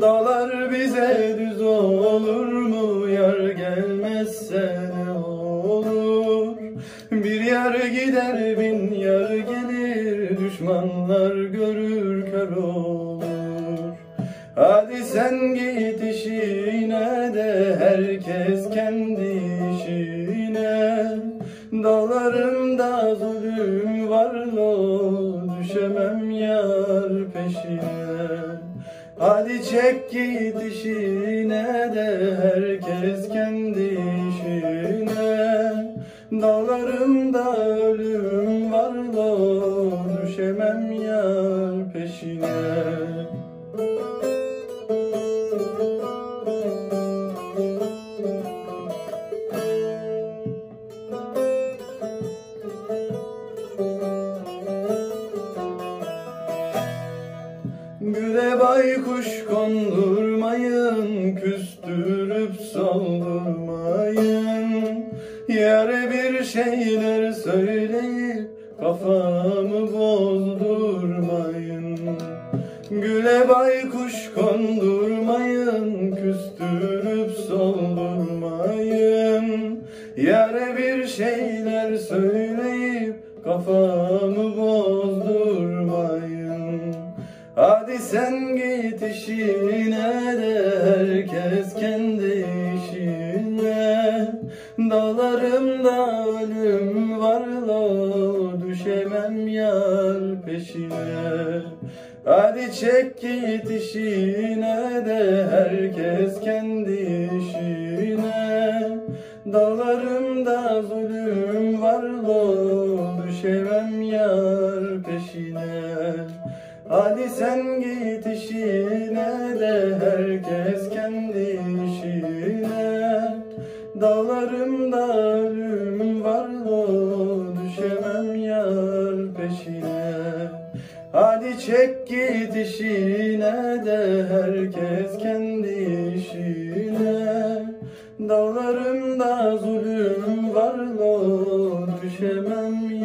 Dağlar bize düz olur mu? Yar gelmezse ne olur? Bir yar gider bin yar gelir. Düşmanlar görür kör olur. Hadi sen git işine de herkes Dağlarımda zulüm var lo düşemem yar peşine. Hadi çek git işine de herkes kendi işine. Dağlarımda ölüm var lo düşemem yar peşine Güle baykuş kondurmayın, küstürüp saldırmayın. Yere bir şeyler söyleyip kafamı bozdurmayın. Güle baykuş kondurmayın, küstürüp saldırmayın. Yere bir şeyler söyleyip kafamı bozdurmayın. Sen git işine de herkes kendi işine. Dağlarımda ölüm var lo düşemem yar peşine. Hadi çek git işine de herkes kendi işine. Dağlarımda zulüm var lo düşemem yar peşine Hadi sen git işine de herkes kendi işine. Dağlarımda ölüm var lo düşemem yar peşine. Hadi çek git işine de herkes kendi işine. Dağlarımda zulüm var lo düşemem